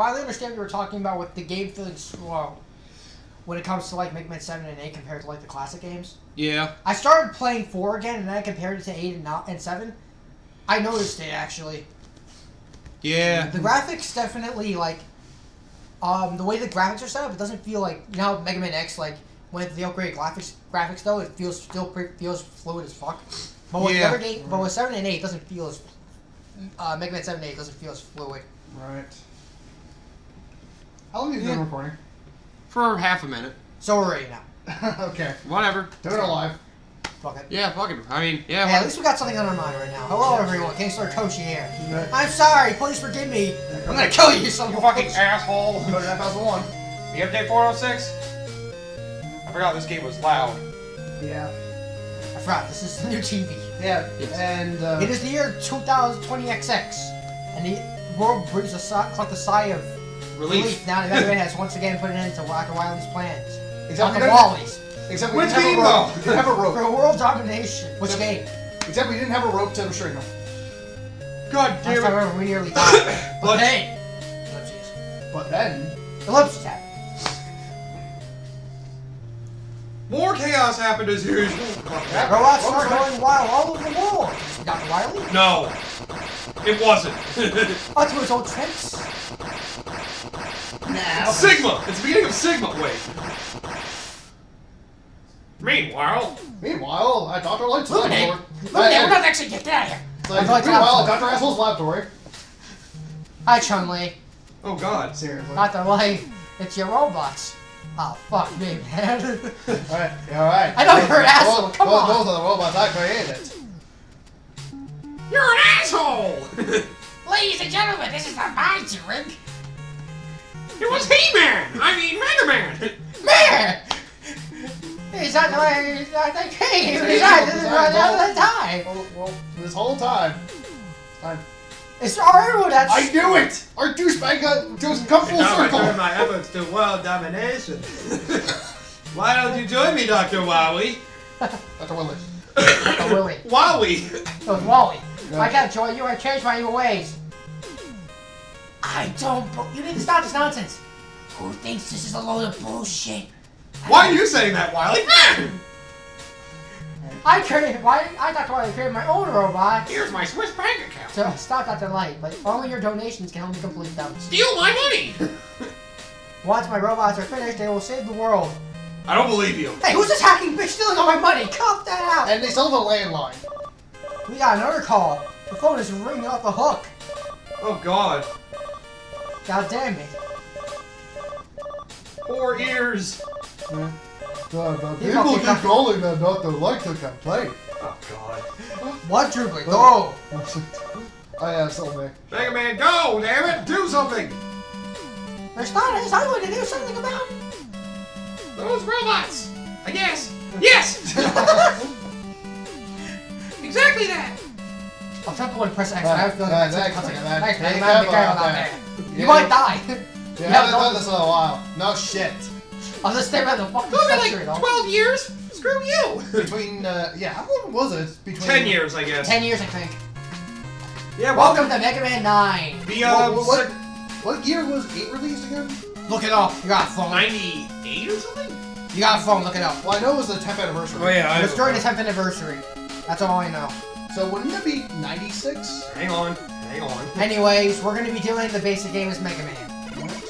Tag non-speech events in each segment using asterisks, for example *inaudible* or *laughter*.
finally understand what you were talking about with the game feeling slow when it comes to like Mega Man Seven and Eight compared to like the classic games. Yeah. I started playing four again, and then I compared it to eight and, not, and seven. I noticed it actually. Yeah. The graphics definitely like, um, the way the graphics are set up, it doesn't feel like you know Mega Man X like with the upgraded graphics graphics though, it feels still pre- feels fluid as fuck. But with Yeah. game, but with seven and eight, it doesn't feel as uh, Mega Man seven and eight doesn't feel as fluid. Right. How long have you been Yeah. recording? For half a minute. So we're ready now. *laughs* okay. Whatever. Do it live. Fuck it. Yeah, fuck it. I mean, yeah. Hey, at least we got something on our mind right now. Hello everyone, Gangster Koshy here. I'm sorry, please forgive me. I'm gonna kill you, some of fucking asshole. Go to that thousand one. The update 406? I forgot this game was loud. Yeah. I forgot, this is the new TV. Yeah. Yes. And uh, It is the year 2020 XX, and the world breathes a sigh, caught the sigh of Relief. relief now that Mega Man has once again put an end to Dr. Wily's plans. except we Dr. Wally's. except we Which didn't have a rope. though? We didn't have a For rope. world domination. Which Except- game? Except we didn't have a rope to restrain him. God damn time it. ever, we nearly died. *coughs* but hey! Ellipses. But then, Ellipses happened. More chaos happened as usual. Robots start going wild all over the world. Dr. Wily? No. It wasn't. Up to his old tricks. Now. Sigma! It's the beginning of Sigma. Wait. Meanwhile, Meanwhile, at Dr. Light's Luminate! laboratory. Luminate, we're not actually get out of here. it's like, I'm going to meanwhile, at Dr. Asshole's laboratory. Hi, Chun-Li. oh god. Seriously. Not the way. It's your robots. Oh, fuck me, man. *laughs* Alright, alright. I know you're an asshole, Those, come those, on. those are the robots I created. You're an asshole! *laughs* Ladies and gentlemen, this is the mind rig. It was He-Man! I mean Mega Man! Man! He's not the way he's not the king. He's not this is right all the time. Well, well, this whole time. time. It's our that's. I knew it! Our douchebag got, doesn't come full now I circle! turn my efforts to world domination. *laughs* Why don't you join me, Dr. Wowie? Dr. Willis. Dr. Willie. Wowie! It was Wally. Yeah. I gotta join you. I changed my evil ways. I don't. You need to stop this nonsense. Who thinks this is a load of bullshit? Why are you saying that, Wily? I created. Why? I thought I created my own robot Here's my Swiss bank account. So stop that delight, but only your donations can help me complete them. Steal my money! *laughs* Once my robots are finished, they will save the world. I don't believe you. Hey, who's this hacking bitch stealing all my money? Cut that out! And they still have a landline. We got another call. The phone is ringing off the hook. Oh god. God damn it. Four ears. The, the You people keep fucking- calling them Dr. like to complain. Oh god. What, Drupal? Go! *laughs* I have something. Mega Man, go! Damn it! Do something! There's not as I want to do something about it. Those robots! I guess! Yes! *laughs* exactly that! I'll try to go and press X. Uh, I have a feeling uh, that's X, something. uh, that- Thanks, man. Be You might be careful careful out out there. there. Yeah. You might die. You Yeah, haven't done this in a while. No shit. I'll just stay by the fucking It'll be century, like though. 12 years? Screw you! Between, uh, yeah, how long was it? Between 10 years, I guess. Ten years, I think. Yeah, Welcome to Mega Man 9. The, uh, What, what, what year was 8 released again? Look it up. You got a phone. 98 or something? You got a phone. Look it up. Well, I know it was the 10th anniversary. Oh, yeah, It was during the 10th anniversary. That's all I know. So wouldn't it be 96? Hang on. Hang on. Anyways, we're gonna be doing the basic game as Mega Man.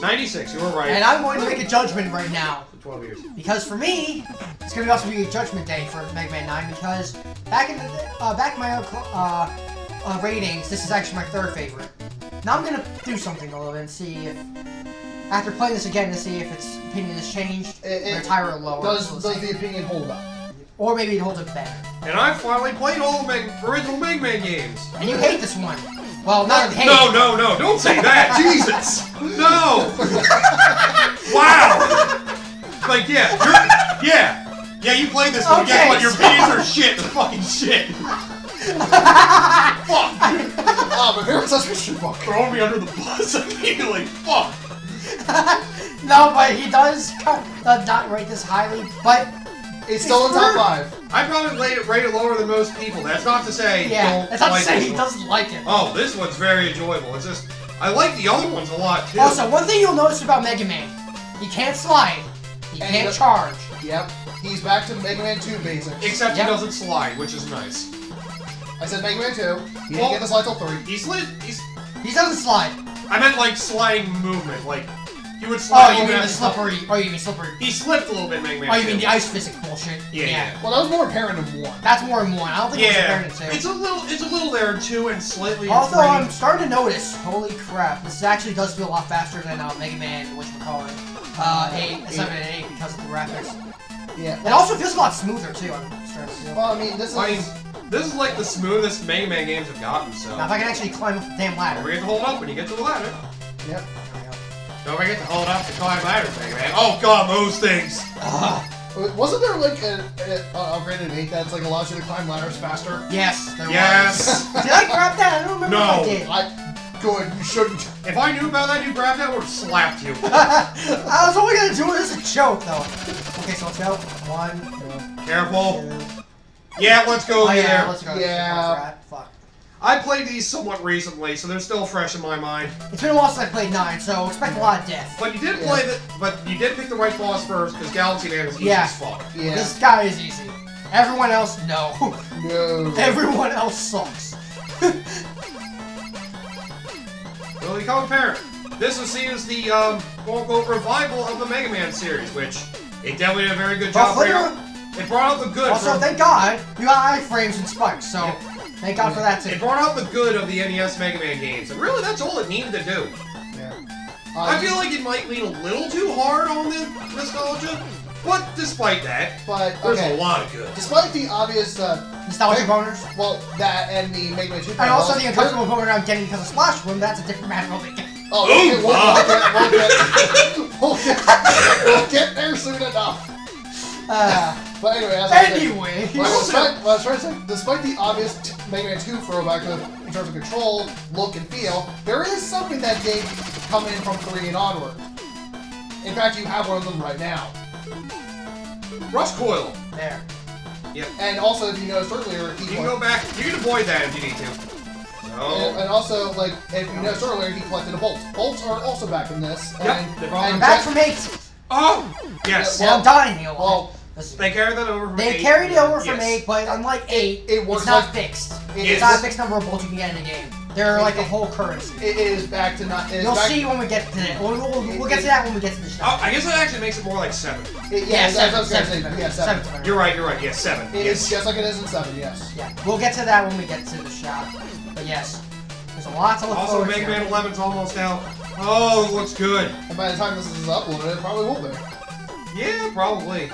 96, you were right. And I'm going to make a judgment right now. 12 years. Because for me, it's gonna also be a judgment day for Mega Man 9 because back in the uh, back in my uh, uh, ratings, this is actually my third favorite. Now I'm gonna do something a little bit and see if after playing this again to see if its opinion has changed, It- it- or it's higher or lower. Does, We'll does the opinion hold up? Or maybe it holds up better. And I finally played all the Meg- original Mega Man games. And you hate this one. Well, not hate. No, no, no, don't say that! *laughs* Jesus! No! *laughs* Wow! Like, yeah, you're, yeah, yeah, you played this one. Okay, Guess what? Your so- opinions are shit. They're fucking shit. *laughs* Fuck! Ah, but very suspicious book. Throw me under the bus immediately. Fuck! no, but he does not rate this highly. But It's still in top 5. I probably rate it, rate it lower than most people. That's not to say yeah, don't that's not to say he one. doesn't like it. Oh, this one's very enjoyable. It's just I like the other ones a lot too. Also, one thing you'll notice about Mega Man, he can't slide, he And can't he- charge. Yep. He's back to Mega Man 2 basics. except Yep. he doesn't slide, which is nice. I said Mega Man 2. He Well- didn't get the slide till 3. He's lit. He's. He doesn't slide. I meant like sliding movement. Like he would Oh, you mean the slippery? Oh, you mean slippery? He slipped a little bit, Mega Man. Oh, you mean the ice physics bullshit? Yeah, yeah. Well, that was more apparent in 1. That's more in one. I don't think it Yeah, was compared it's a little, it's a little there in two and slightly in Although three. I'm starting to notice, holy crap, this actually does feel a lot faster than uh, Mega Man, whatchamacallit, uh, 8, 7 and 8 because of the graphics. Yeah. It also feels a lot smoother too, I'm starting to feel. Well, I mean, this is. I mean, this is like the smoothest Mega Man games have gotten. So Now if I can actually climb up the damn don't ladder. forget to hold up when you get to the ladder. Yep. Don't forget to hold up the climb ladders, Mega Man. Oh God, those things. Ugh. Wasn't there like an uh, upgraded 8 that's like allows you to climb ladders faster? yes, there Yes. was. *laughs* Did I grab that? I don't remember No. if I did. I. Good, you shouldn't. if I knew about that, you grabbed that, I would have slapped you. *laughs* I was only gonna do it as a joke though. Okay, so let's go. One, two, Careful. two. Yeah, let's go Oh yeah, there. let's go. Yeah. Fuck. I played these somewhat recently, so they're still fresh in my mind. It's been a while since I played 9, so expect a lot of death. But you did Yeah. play the, but you did pick the right boss first because Galaxy Man is easy Yeah. as fuck. Yeah. This guy is easy. Everyone else, no. No. *laughs* Everyone else sucks. *laughs* Well, become apparent. This was seen as the um, quote-unquote revival of the Mega Man series, which it definitely did a very good job. Well, bringing It brought out the good. Also, from- thank God you got iframes and spikes, so Yeah. Thank God for that It brought out the good of the NES Mega Man games, and really that's all it needed to do. Yeah. I Uh, feel like it might lean a little too hard on the nostalgia, but despite that, But there's a lot of good. Despite the obvious, uh, Nostalgia boners. well, that and the Mega Man 2 And also the parallels, uncomfortable boner I'm getting because of Splash Room, that's a different matter of. Oh, Ooh, we'll, we'll, wow. we'll, get, we'll, get, *laughs* we'll, get, we'll get there soon enough. Uh, But anyway, as I said, anyway. well, despite, well, I was trying to say, despite the obvious t- Mega Man 2 throwback of, in terms of control, look, and feel, there is something that did come in from 3 and onward. In fact, you have one of them right now. Rush Coil. There. Yep. And also, if you noticed earlier, he You can go back. You can avoid that if you need to. And, and also, like, if you noticed earlier, he collected a bolt. Bolts are also back in this. Yep, and, they're and Back from 8. oh yes, Yeah, Now I'm dying here. well, This is- they carried that over from. They eight. carried it over from Yes. 8, but unlike 8, it works it's not like- fixed. it Yes. It's not a fixed number of bolts you can get in the game. They're like a whole currency. It is back to not. You'll back, see when we get to that. We'll, we'll, we'll get to that when we get to the Oh, shop. I guess that actually makes it more like seven. It, Yeah, yeah, that's what I was seven, gonna say. seven, Yeah, seven. seven. You're right. You're right. Yes, seven. It yes. is just like it is in seven. Yes. Yeah, we'll get to that when we get to the shop. But yes, there's a lot to look Also, forward Mega to. Man 11's almost out. Oh, it looks good. And by the time this is uploaded, it probably will be. Yeah, probably.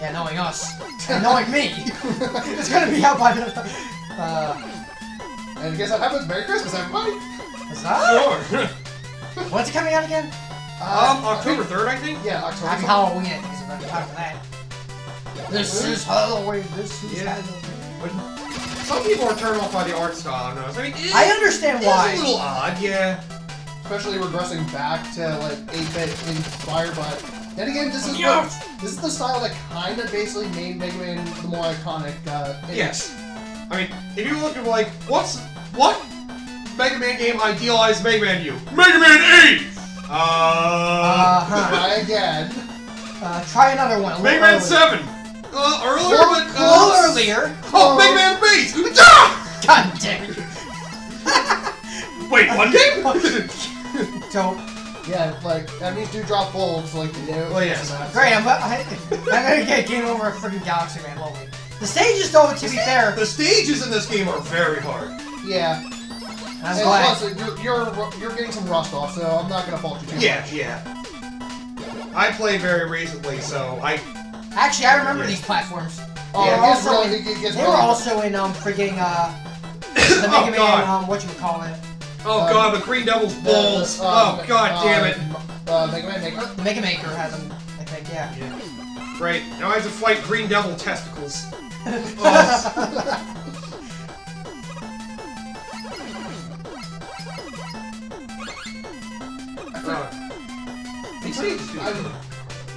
Yeah, knowing us. And knowing me. *laughs* it's gonna be out by the... Uh... And in case that happens, Merry Christmas, everybody. Is that? Sure. *laughs* When's it coming out again? um, October 3rd, I think. Yeah, October. Happy Halloween, I think is about the time for that. This is Halloween, this is Yeah. Halloween. Some people are turned off by the art style. I've noticed. I mean, it, I understand it's why. a little odd. Yeah. Especially regressing back to like 8-bit inspired, but then again, this is Yes! what, this is the style that kind of basically made Mega Man the more iconic. Uh. Yes. I mean, if you look at like, what's what Mega Man game idealized Mega Man you? Mega Man 8. Uh, Uh-huh. Try *laughs* again. Uh, try another one. a Mega Man earlier. 7. Uh, earlier, Well, but A uh, little earlier. Oh, Mega Man Bass. *laughs* Ah! God damn it. Wait, one *laughs* game? So, Yeah, like that means do drop bulbs like the new. Well, yes. great, I'm, I, *laughs* I'm gonna get game over a freaking Galaxy Man, lovely. The stages, though, to be fair, The stages in this game are very hard. Yeah. I'm and glad. plus, you're, you're you're getting some rust off, so I'm not gonna fault you too Yeah, much. yeah. I played very recently, so I Actually, I remember Yeah. these platforms. Oh, They it were gets also really, in- They were also in um freaking uh *coughs* the Mega Oh, Man God. um what you call it Oh Um, god, the Green Devil's balls. the, oh um, god damn it. Uh, uh, Mega Man Maker. Mega Maker has them I think yeah. Great. Now I have to fight Green Devil testicles. Uh, stages do I-.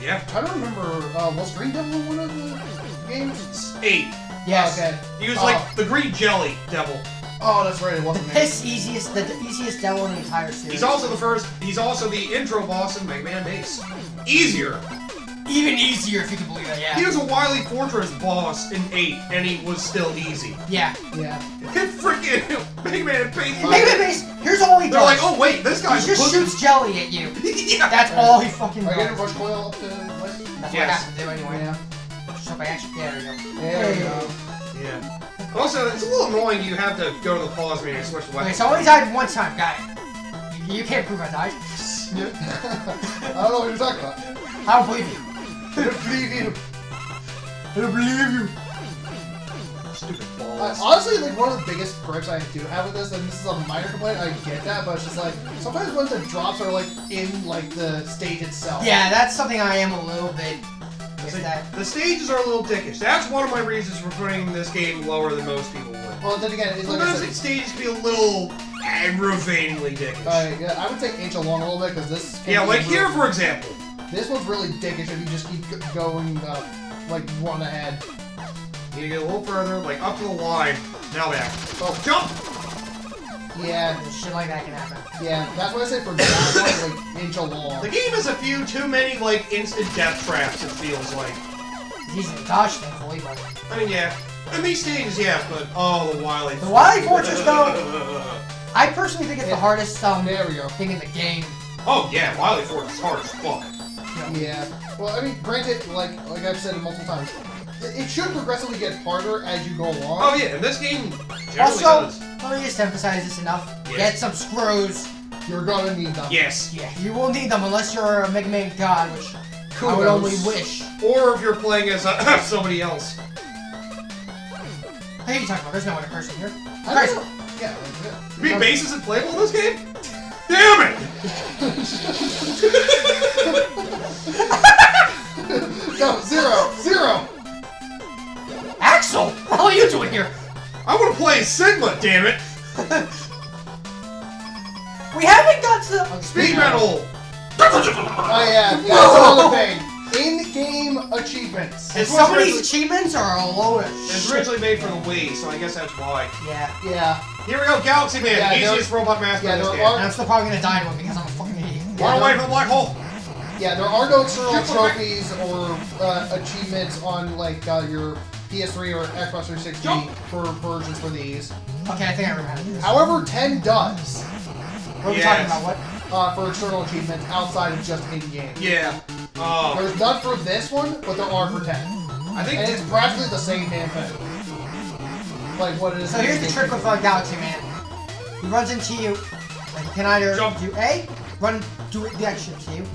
Yeah. trying to remember, uh, was Green Devil one of the games? Eight. yes. Okay. He was Oh. like the green jelly devil. Oh, that's right. It wasn't me. This easiest, the easiest devil in the entire series. He's also the first. He's also the intro boss in Mega Man Bass. Easier. even easier if you can believe that. Yeah. He was a Wily Fortress boss in eight, and he was still easy. Yeah. Yeah. *laughs* Freaking Mega Man Bass. In Mega Man Bass, here's all he They're does. like, oh wait, this he guy's just pussy." shoots jelly at you. *laughs* yeah. That's all he fucking Are you does. gonna rush coil up to what? That's what I have to do anyway. Yeah. So by action, there we go. There we go. Yeah. Also, it's a little annoying. You have to go to the pause menu and switch the weapon. Okay, so I only died one time. Got it. You, you can't prove I died. Yeah. *laughs* I don't know what you're talking about. I don't believe you. I don't believe you. I don't believe you. Stupid I, balls. honestly, like one of the biggest gripes I do have with this, and this is a minor complaint, I get that, but it's just like sometimes when the drops are like in like the stage itself. Yeah, that's something I am a little bit. Is The- that The stages are a little dickish. That's one of my reasons for putting this game lower than most people would. Well, then again, it's like I Sometimes said, the stages be a little aggravatingly dickish. uh, yeah, I would take inch along a little bit because this. yeah, like here, for example. This one's really dickish if you just keep g- going uh, like one ahead. You need to get a little further, like up to the line. Now back. Oh, Jump! Yeah, shit like that can happen? yeah. That's what I say for that one, like inch along. The game has a few too many, like, instant death traps, it feels like. It's easy to dodge, thankfully, but I mean, yeah. In these stages, yes, but oh, the Wily. The Wily Fortress, though- *laughs* I personally think it's the hardest um There we go. thing in the game. oh, yeah, Wily Fortress is hard as fuck. Yeah. Well, I mean, granted, like like I've said multiple times, it it should progressively get harder as you go along. Oh, yeah, and this game generally Also, does. Let me just emphasize this enough. Yes. Get some screws. You're gonna need them. Yes. Yeah, you will need them unless you're a Mega Man God, which I would only wish. Or if you're playing as uh, *coughs* somebody else. Hey, you talking about? There's no other person here. I Christ. don't know. Yeah. like, yeah. You mean bases and playable in this game? Damn it! *laughs* No, zero, zero. Axl, what the hell are you doing here? I want to play Sigma, damn it! *laughs* We haven't got to. Speed metal! Oh yeah, yeah. That's another thing. In-game achievements. And It's some of these achievements are a load of It's originally made for the Wii, so I guess that's why. Yeah. Yeah. Here we go, Galaxy Man, Yeah, there- easiest robot master yeah, in this there game. are- And I'm still probably gonna die to him because I'm a fucking idiot. Run away from the black hole! Yeah, there are no external trophies or uh, achievements on like uh, your PS3 or Xbox 360 Jump. for versions for these. Okay, I think I remember how to do this. However, 10 does What are we Yes. talking about? What? uh, for external achievements outside of just in-game. Yeah. Oh, There's none for this one, but there are for 10. I think And it's practically the same damn thing. Like what it is. So here's the trick with uh, Galaxy Man. He runs into you, and he can either Jump. do A, run, do the action to you,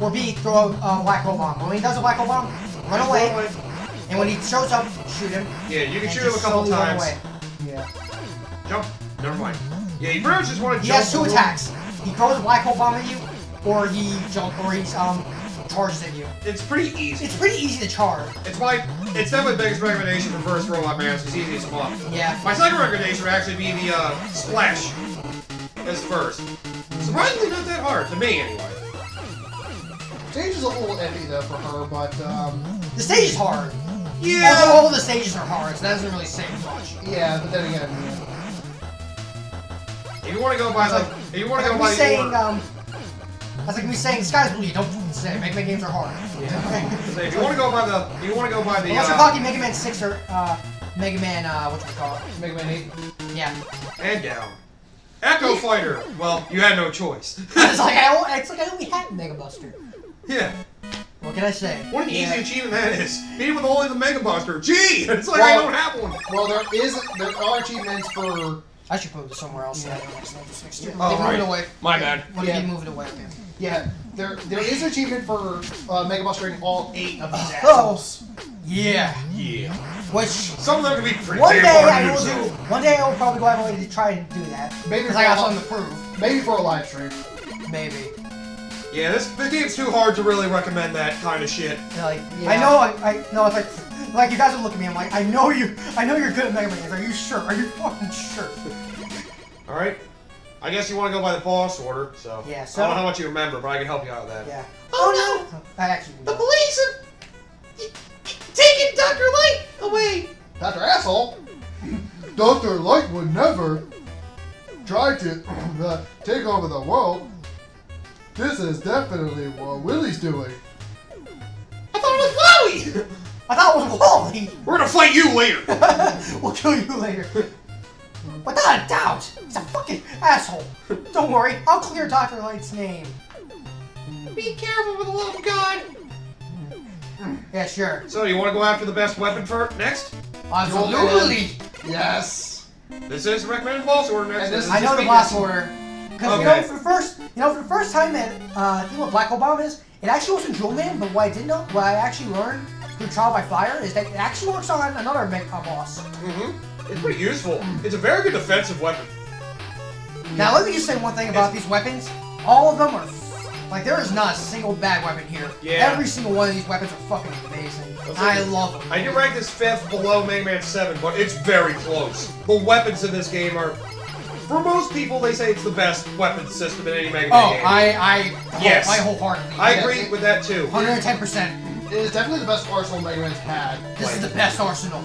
or B, throw a black hole bomb. When he does a black hole bomb, run away, and when he shows up, shoot him. Yeah, you can shoot him a couple slowly times. Yeah. Jump. Never mind. Yeah, you pretty much just want to He jump. has two attacks. He throws a black hole bomb at you, or he jump, or he um charges at you. It's pretty easy. It's pretty easy to charge. It's my, it's definitely the biggest recommendation for first Robot Man. It's easy as fuck. Yeah. My second recommendation would actually be the uh, Splash as first. Surprisingly not that hard, to me anyway. Stage is a little iffy though for her, but um, The stage is hard. Yeah. Although all the stages are hard, so that doesn't really say much. yeah. But then again. If you want to go by the, if you want to Like go me by the saying, order, um, that's like me saying sky's blue. You don't fucking say. Mega Man games are hard. so if you want to go by the, if you want to go by the, Unless you're uh, talking Mega Man 6 or uh, Mega Man, uh, what's you call it? Mega Man 8. Yeah. and down. Echo Fighter. Well, you had no choice. it's like I, *laughs* o- it's like I only had Mega Buster. yeah. What can I say? What an Yeah. easy achievement that is. Beat with only the Mega Buster. Gee, it's like I don't have one. Well, there is there are achievements for I should put it somewhere else. So I don't accidentally just mixed it. Oh, They move right. it away. My bad. What do Yeah. you move it away? Man? yeah. There there is an achievement for uh, Mega Bustering all eight of these Oh. assholes. Yeah. Yeah. Which Some of them can be pretty one day I will do, do. One day I will probably go out of my way to try and do that. Maybe Because for I got a something to prove. maybe for a live stream. Maybe. Yeah, this, this game's too hard to really recommend that kind of shit. Like, Yeah. I know, I, I no, it's like, like you guys would look at me. I'm like, I know you, I know you're good at Mega Man games. Are you sure? Are you fucking sure? Alright? I guess you want to go by the boss order, so. Yeah, So. I don't know how much you remember, but I can help you out with that. Yeah. Oh no! I actually. The police have taken Dr. Light away! Dr. Asshole. Dr. Light would never. try to *clears throat* uh, take over the world, this is definitely what Willie's doing. I thought it was Wowie! I thought it was Wally. We're gonna fight you later! *laughs* we'll kill you later. Without a doubt, he's a fucking asshole. Don't worry, I'll clear Dr. Light's name. Be careful with the love of God! Yeah, sure. So, you wanna go after the best weapon for next? Absolutely. Yes. This is recommended boss order next. And this is I know the weakness. blast order. Because you Okay. know, for the first, you know, for the first time that uh, you know what Black Hole Bomb is, it actually wasn't Jewel Man, but what I did know, what I actually learned through Trial by Fire is that it actually works on another mech uh, boss. Mm-hmm. It's pretty useful. It's a very good defensive weapon. Now let me just say one thing about these weapons. All of them are like there is not a single bad weapon here. Yeah. Every single one of these weapons are fucking amazing. Those I love them. I do rank this fifth below Mega Man 7, but it's very close. The weapons in this game are, for most people, they say it's the best weapon system in any Mega Man Oh, game. I I Yes. I wholeheartedly. I Yeah, agree with that too. 110 percent. It is definitely the best arsenal Mega Man's had. This is the best arsenal,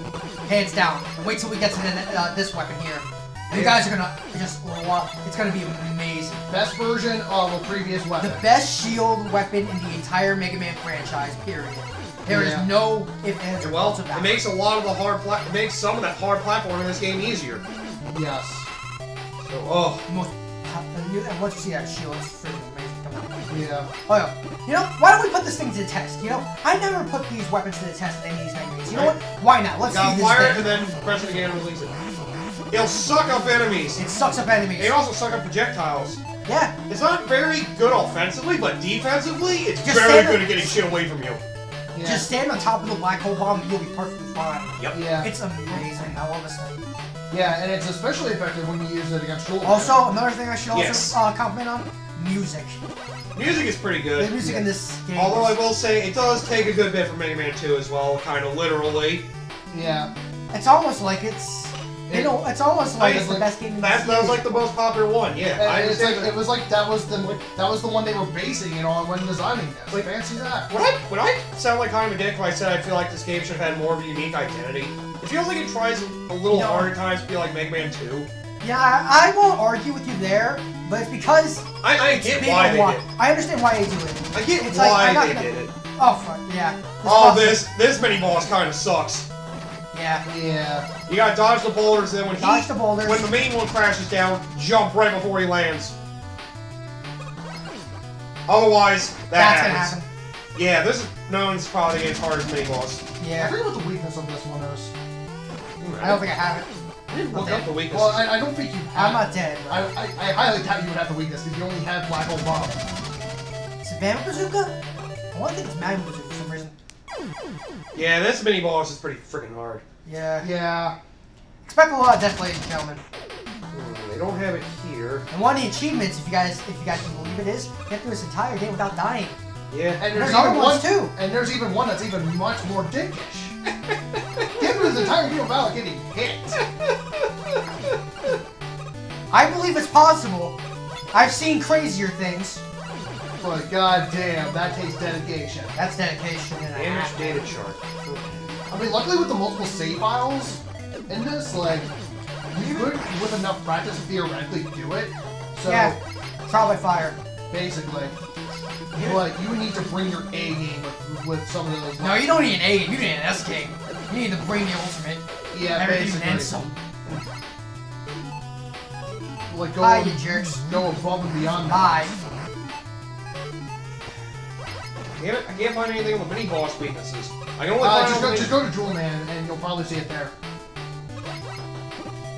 hands down. Wait till we get to the, uh, this weapon here. You Yeah. guys are gonna just love. It's gonna be amazing. Best version of a previous weapon. The best shield weapon in the entire Mega Man franchise. Period. There is Yeah. no if ands or well, buts about it makes a lot of the hard pla- it makes some of that hard platform in this game easier. Yes. So, oh, most, and you- and once you see that shield, it's freaking amazing. Come on. Yeah. Oh yeah. You know, why don't we put this thing to the test? You know, I never put these weapons to the test in any of these Mega Mans. You know what? Why not? Let's you gotta see this fire it thing. and then press it again and release it. It'll suck up enemies. It sucks up enemies. They also suck up projectiles. Yeah. It's not very good offensively, but defensively, it's Just very good at getting shit away from you. Yeah. Just stand on top of the black hole bomb and you'll be perfectly fine. Yep. yeah. It's amazing. I love this thing. Yeah, and it's especially effective when you use it against Jewel. Also, another thing I should also Yes. uh, compliment on: music. Music is pretty good. The good. music in this game. Although I will say, it does take a good bit from Mega Man 2 as well, kind of literally. Yeah. it's almost like it's. You know, it's almost like it's it's the like- best game in That, the that was series. like the most popular one, yeah. I And it's like understand it was like that was the that was the one they were basing it on when designing this. Like- fancy that. Would I, would I sound like kind of a dick when I said I feel like this game should have had more of a unique identity? It feels like it tries a little You know- hard times to be like Mega Man 2. Yeah, I, I won't argue with you there, but it's because I, I get why they did I understand why they do it. I get It's like, why I'm they gonna- did it. Oh fuck yeah. This Oh, this this mini boss kind of sucks. Yeah. Yeah. You gotta dodge the boulders, then when he, the boulders. when the main one crashes down, jump right before he lands. Otherwise, that That's gonna happen. Yeah, this is known as probably its hardest mini boss. Yeah, I Yeah. forget what the weakness of this one is. I don't think I have it. I didn't look up the weakness. Well, I, I don't think you have. I'm not dead. I, I, I highly doubt you would have the weakness because you only have Black Hole Bomb. Is it Magma Bazooka? I want to think it's Magma Bazooka for some reason. yeah, this mini boss is pretty freaking hard. Yeah. Yeah. Expect a lot of death, ladies and gentlemen. Hmm, they don't have it here. And one of the achievements, if you guys if you guys can believe it, is get through this entire game without dying. Yeah. And There's there's, other even ones one too. And there's even one that's even much more dickish. Get through this entire game without getting hit. I believe it's possible. I've seen crazier things. But goddamn, that takes dedication. That's dedication and a Damage half. data chart. I mean, luckily with the multiple save files in this, like, you could, with enough practice, theoretically do it. So, Yeah. Trial by fire. basically. But you need to bring your A game with, with some of those. No, you don't need an A game. You need an S game. You need to bring the ultimate. Yeah, Everything basically. and then some. Like, go, Bye, you jerks. go above and beyond that. Bye. Damn it, I can't find anything on the mini boss weaknesses. I can only Uh, find just, go, just go to Jewel Man and you'll probably see it there.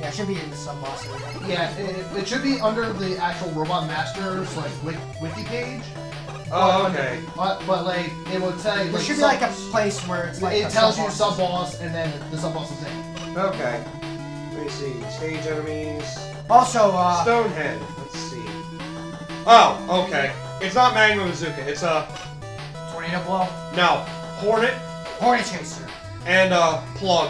Yeah, it should be in the sub boss area. Yeah, it, it should be under the actual Robot Masters like wiki, wiki page. Oh, okay. But, but like it will tell you. There like, should be like a place where it's like it a tells you sub-boss. sub boss and then the sub boss is in. Okay. Let me see. Stage enemies. Also, uh, Stonehead. Let's see. Oh, okay. It's not Magma Bazooka. It's a tornado blow, no Hornet hornet chaser. and uh Plug.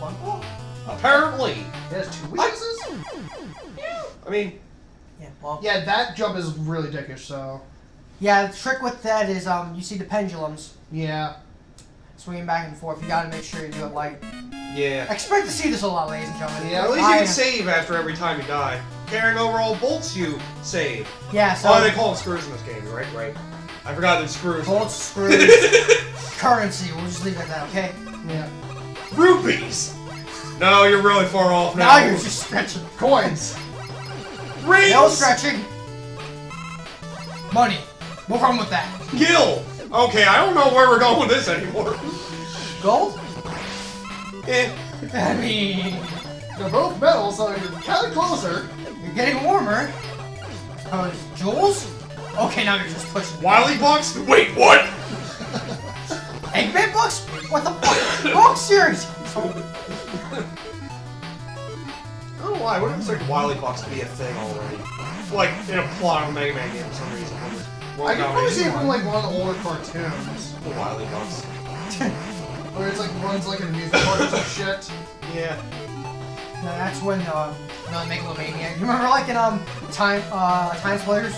One blow. Apparently. It has two weaknesses. I mean, Yeah, well, Yeah, that jump is really dickish. So yeah. The trick with that is, um, you see the pendulums. yeah, swinging back and forth. You gotta make sure you do it light. Yeah. Expect to see this a lot, ladies and gentlemen. Yeah, At least you I- can save after every time you die. Carrying over all bolts, you save. Yeah, so oh, they call them screws in this game, right? Right. I forgot there's screws. bolts, *laughs* screws, currency. We'll just leave it at that, okay? Yeah. Rupees. No, you're really far off now. Now you're just stretching. Coins. Rings. No stretching. Money. We'll run with that. Gil. Okay, I don't know where we're going with this anymore. Gold? Eh. *laughs* I mean, They're both metal, so you're kind of closer. you're getting warmer. Oh, jewels? Okay, now you're just pushing. Wily Bucks? Wait, what? *laughs* Eggman books? What the fuck? *laughs* Wrong series. I know why. I wouldn't expect Wily Fox to be a thing already. Like, in a plot of a Mega Man game for some reason. World I can probably see it domination. from like one of the older cartoons, The Wily Fox. *laughs* where it's like runs like an amusement park or some shit. Yeah. No, that's when uh, no, Megalomania. You remember like in um time uh TimeSplitters?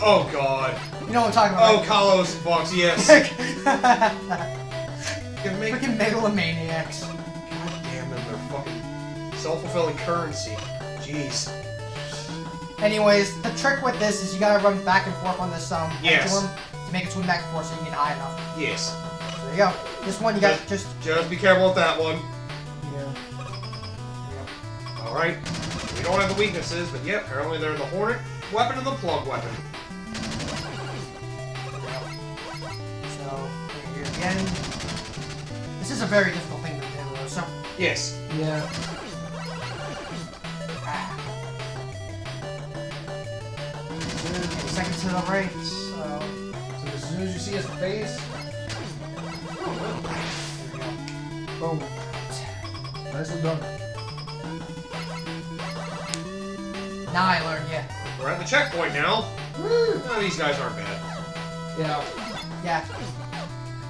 Oh, God. You know what I'm talking about. Oh, about? Kalos Bucks, yes. right? Can make- Freaking megalomaniacs. Self-fulfilling currency. Jeez. Anyways, the trick with this is you gotta run back and forth on this um Yes. pendulum to make it swing back and forth so you can get high enough. Yes. So there you go. This one you gotta just Just be careful with that one. yeah. Alright. We don't have the weaknesses, but yeah, apparently they're the Hornet weapon and the Plug weapon. So here again. This is a very difficult thing to do. So Yes. Yeah. Okay, second to the right. So So as soon as you see his face, boom. Nicely done. now I learned, yeah. We're at the checkpoint now. Woo! Oh, these guys aren't bad. Yeah. Yeah.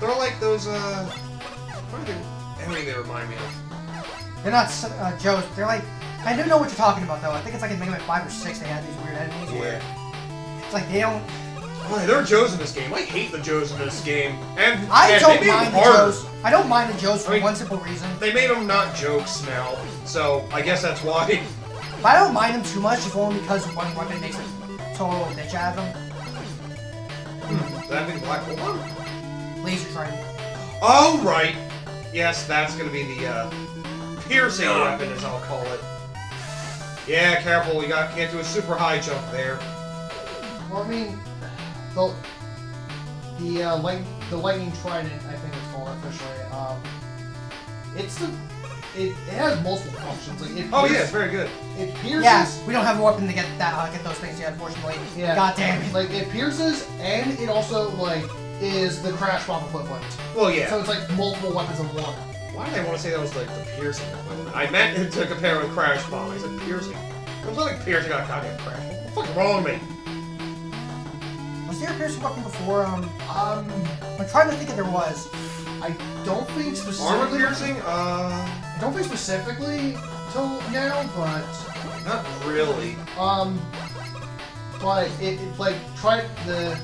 They're like those, uh... What are they... Anyway, they remind me of. They're not s- uh, Joe's. They're like I do know what you're talking about though. I think it's like in Mega Man 5 or 6 they had these weird enemies where it's like they don't Oh, there are Joes in this game. I hate the Joes in this game. And I and don't mind the harder. Joes. I don't mind the Joes for I mean- one simple reason. They made them not jokes now, so I guess that's why. But I don't mind them too much if only because one weapon makes a total bitch out of them. Hmm, that big black one? Laser trident. Oh, right. Yes, that's gonna be the, uh, piercing weapon, as I'll call it. Yeah, careful, you got can't do a super high jump there. Well, I mean, the the uh, light the lightning trident, I think it's called officially. Um, it's the it, it has multiple functions. Like it Oh yeah, it's very good. it pierces. Yeah, we don't have a weapon to get that uh, get those things yet, unfortunately. Yeah. God damn it. Like it pierces, and it also like is the crash bomb equivalent. Well, yeah. So it's like multiple weapons in one. Why did I want to say that was like the piercing equivalent? I meant it to compare with Crash Bomb. I said piercing. It was like piercing on a goddamn crash. What the fuck is wrong with me? Was there a piercing weapon before? Um, Um, I'm trying to think if there was. I don't think specifically. Armor piercing? Uh, I don't think specifically till now, but not really. Um, but it, it like try the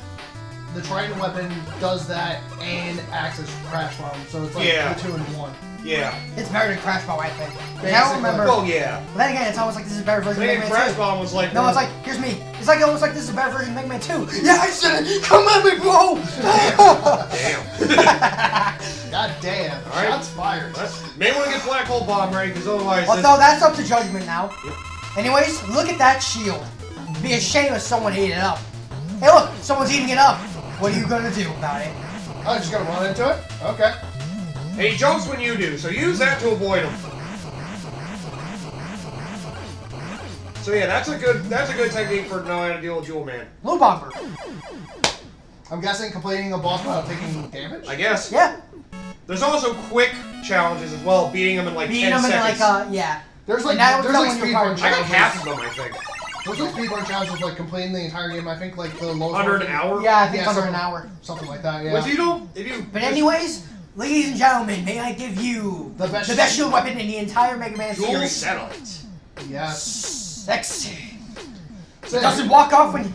the trident weapon does that and acts as crash bomb, so it's like Yeah. two in one. Yeah. It's better than Crash Ball, I think. I don't remember. Oh yeah. But then again, it's almost like this is a better version of Maybe Mega Man Crash 2. Bomb was like. No, it's like, here's me. It's like almost like this is a better version of Mega Man 2. Yeah, I said it! Come at me, bro! Damn. *laughs* God damn! Alright. Shots fired. Let's, may want to get Black Hole Bomb ready, because otherwise. well, no, that's up to judgment now. Yep. Anyways, look at that shield. Be ashamed if someone ate it up. Hey, look, someone's eating it up. What are you gonna do about it? I'm just gonna run into it. Okay. And he jumps when you do, so use that to avoid him. So yeah, that's a good that's a good technique for knowing how to deal with Jewel Man. Blue Bomber. I'm guessing completing a boss without taking damage. I guess. Yeah, There's also quick challenges as well, beating them in like beating 10 them in like, uh, yeah. There's like And there's like speedrun part- I got half of them, I think. There's like speedrun challenges like completing the entire game. I think like the lowest Under an hour. Yeah, I think Yeah, under an hour. something like that. Yeah. But you don't. If you. But anyways, ladies and gentlemen, may I give you The best- the best shield weapon in the entire Mega Man series? Satellite. Yes. Sexy. So, Doesn't walk off when